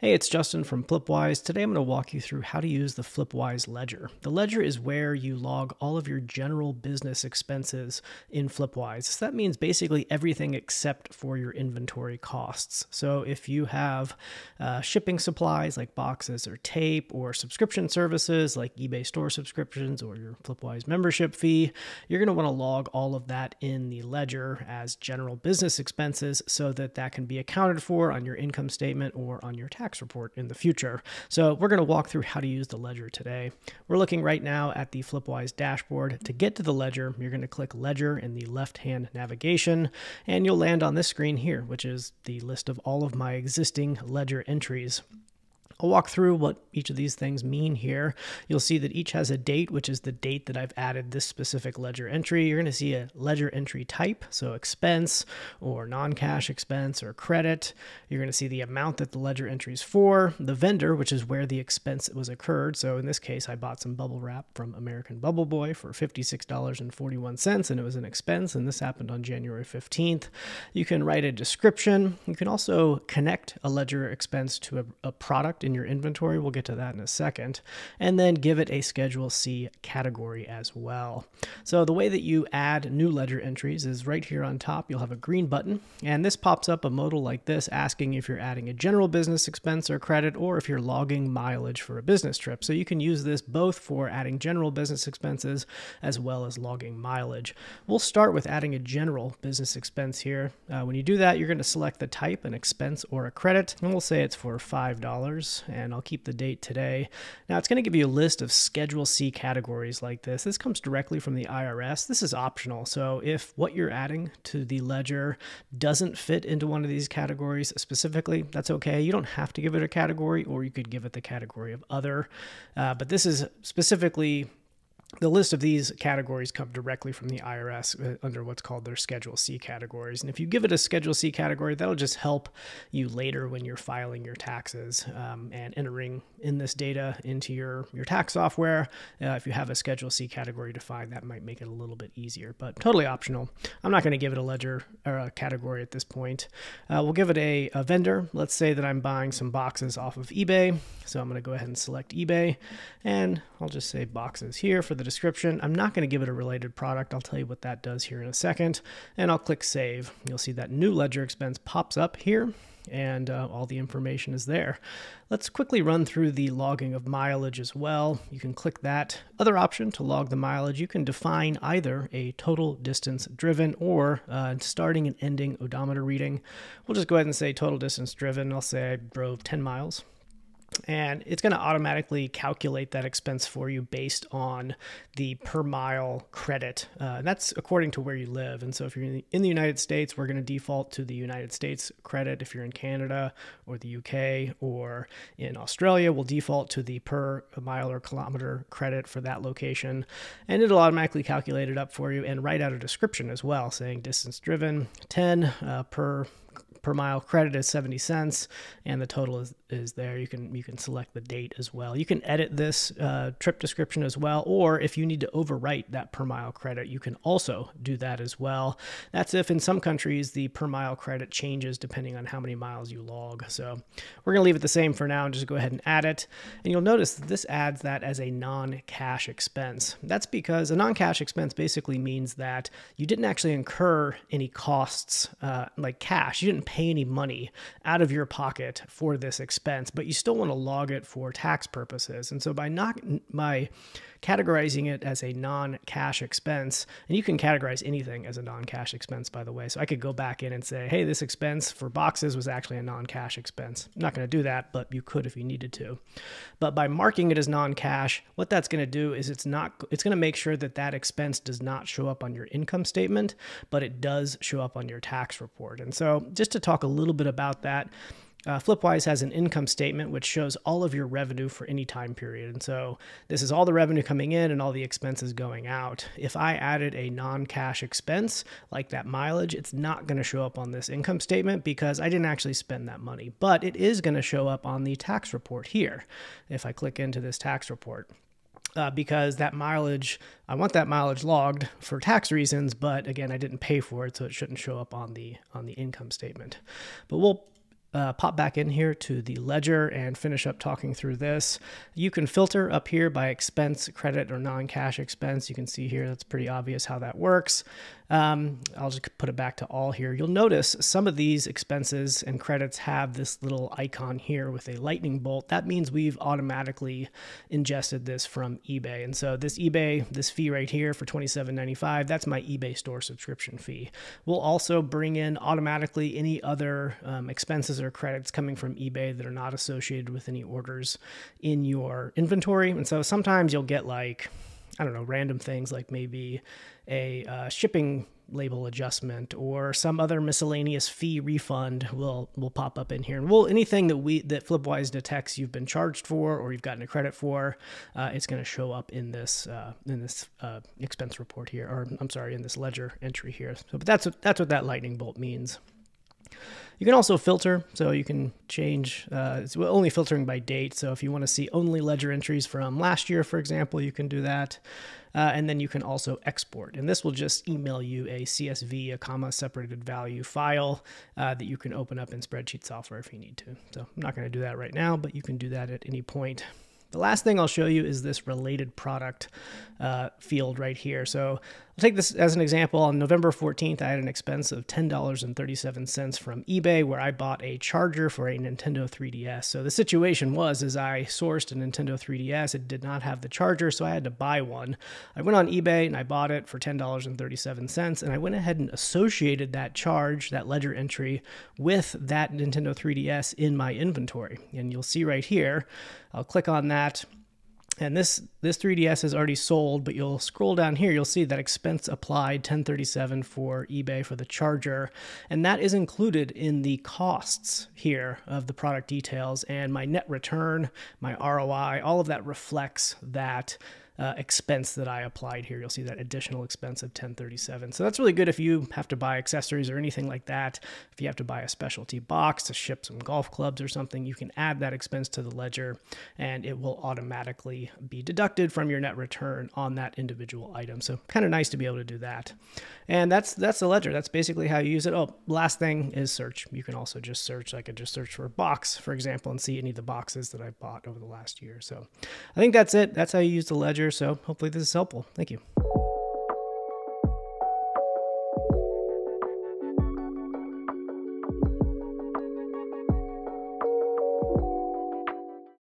Hey, it's Justin from Flipwise. Today I'm going to walk you through how to use the Flipwise ledger. The ledger is where you log all of your general business expenses in Flipwise. So that means basically everything except for your inventory costs. So if you have uh, shipping supplies like boxes or tape or subscription services like eBay store subscriptions or your Flipwise membership fee, you're going to want to log all of that in the ledger as general business expenses so that that can be accounted for on your income statement or on your tax tax report in the future. So we're going to walk through how to use the ledger today. We're looking right now at the Flipwise dashboard. To get to the ledger, you're going to click ledger in the left-hand navigation, and you'll land on this screen here, which is the list of all of my existing ledger entries. I'll walk through what each of these things mean here. You'll see that each has a date, which is the date that I've added this specific ledger entry. You're going to see a ledger entry type, so expense or non-cash expense or credit. You're going to see the amount that the ledger entry is for, the vendor, which is where the expense was occurred. So in this case, I bought some bubble wrap from American Bubble Boy for $56.41, and it was an expense, and this happened on January 15th. You can write a description. You can also connect a ledger expense to a, a product in your inventory. We'll get to that in a second. And then give it a Schedule C category as well. So the way that you add new ledger entries is right here on top. You'll have a green button, and this pops up a modal like this asking if you're adding a general business expense or credit or if you're logging mileage for a business trip. So you can use this both for adding general business expenses as well as logging mileage. We'll start with adding a general business expense here. Uh, when you do that, you're going to select the type, an expense or a credit, and we'll say it's for $5 and I'll keep the date today. Now it's going to give you a list of Schedule C categories like this. This comes directly from the IRS. This is optional. So if what you're adding to the ledger doesn't fit into one of these categories specifically, that's okay. You don't have to give it a category or you could give it the category of other. Uh, but this is specifically the list of these categories come directly from the IRS uh, under what's called their Schedule C categories. And if you give it a Schedule C category, that'll just help you later when you're filing your taxes um, and entering in this data into your, your tax software. Uh, if you have a Schedule C category defined, that might make it a little bit easier, but totally optional. I'm not going to give it a ledger or a category at this point. Uh, we'll give it a, a vendor. Let's say that I'm buying some boxes off of eBay. So I'm going to go ahead and select eBay and I'll just say boxes here for the description. I'm not going to give it a related product. I'll tell you what that does here in a second. And I'll click save. You'll see that new ledger expense pops up here and uh, all the information is there. Let's quickly run through the logging of mileage as well. You can click that other option to log the mileage. You can define either a total distance driven or uh, starting and ending odometer reading. We'll just go ahead and say total distance driven. I'll say I drove 10 miles and it's going to automatically calculate that expense for you based on the per mile credit. Uh, and that's according to where you live. And so if you're in the, in the United States, we're going to default to the United States credit. If you're in Canada or the UK or in Australia, we'll default to the per mile or kilometer credit for that location. And it'll automatically calculate it up for you and write out a description as well, saying distance driven 10 uh, per per mile credit is 70 cents and the total is, is there. You can you can select the date as well. You can edit this uh, trip description as well or if you need to overwrite that per mile credit you can also do that as well. That's if in some countries the per mile credit changes depending on how many miles you log. So we're going to leave it the same for now and just go ahead and add it. And you'll notice that this adds that as a non-cash expense. That's because a non-cash expense basically means that you didn't actually incur any costs uh, like cash. You didn't pay any money out of your pocket for this expense, but you still want to log it for tax purposes. And so by not by categorizing it as a non-cash expense, and you can categorize anything as a non-cash expense, by the way. So I could go back in and say, hey, this expense for boxes was actually a non-cash expense. I'm not going to do that, but you could if you needed to. But by marking it as non-cash, what that's going to do is it's not it's going to make sure that that expense does not show up on your income statement, but it does show up on your tax report. And so just to talk a little bit about that, uh, Flipwise has an income statement which shows all of your revenue for any time period. And so this is all the revenue coming in and all the expenses going out. If I added a non cash expense like that mileage, it's not going to show up on this income statement because I didn't actually spend that money, but it is going to show up on the tax report here if I click into this tax report. Uh, because that mileage, I want that mileage logged for tax reasons, but again, I didn't pay for it, so it shouldn't show up on the on the income statement. But we'll uh, pop back in here to the ledger and finish up talking through this. You can filter up here by expense, credit, or non-cash expense. You can see here, that's pretty obvious how that works. Um, I'll just put it back to all here. You'll notice some of these expenses and credits have this little icon here with a lightning bolt. That means we've automatically ingested this from eBay. And so this eBay, this fee right here for $27.95, that's my eBay store subscription fee. We'll also bring in automatically any other um, expenses or credits coming from eBay that are not associated with any orders in your inventory. And so sometimes you'll get like, I don't know, random things like maybe a uh, shipping label adjustment or some other miscellaneous fee refund will will pop up in here. And we'll anything that we that flipwise detects you've been charged for or you've gotten a credit for uh, it's going to show up in this uh, in this uh, expense report here or i'm sorry in this ledger entry here. So but that's what that's what that lightning bolt means you can also filter, so you can change, uh, it's only filtering by date. So if you want to see only ledger entries from last year, for example, you can do that. Uh, and then you can also export. And this will just email you a CSV, a comma separated value file uh, that you can open up in spreadsheet software if you need to. So I'm not going to do that right now, but you can do that at any point. The last thing I'll show you is this related product uh, field right here. So I'll take this as an example. On November 14th, I had an expense of $10.37 from eBay where I bought a charger for a Nintendo 3DS. So the situation was as I sourced a Nintendo 3DS, it did not have the charger, so I had to buy one. I went on eBay and I bought it for $10.37 and I went ahead and associated that charge, that ledger entry with that Nintendo 3DS in my inventory. And you'll see right here, I'll click on that. And this this 3DS is already sold, but you'll scroll down here, you'll see that expense applied 1037 for eBay for the charger, and that is included in the costs here of the product details and my net return, my ROI, all of that reflects that uh, expense that I applied here. You'll see that additional expense of 1037. So that's really good if you have to buy accessories or anything like that. If you have to buy a specialty box to ship some golf clubs or something, you can add that expense to the ledger and it will automatically be deducted from your net return on that individual item. So kind of nice to be able to do that. And that's that's the ledger. That's basically how you use it. Oh, last thing is search. You can also just search. I could just search for a box, for example, and see any of the boxes that I bought over the last year. So I think that's it. That's how you use the ledger or so. Hopefully, this is helpful. Thank you.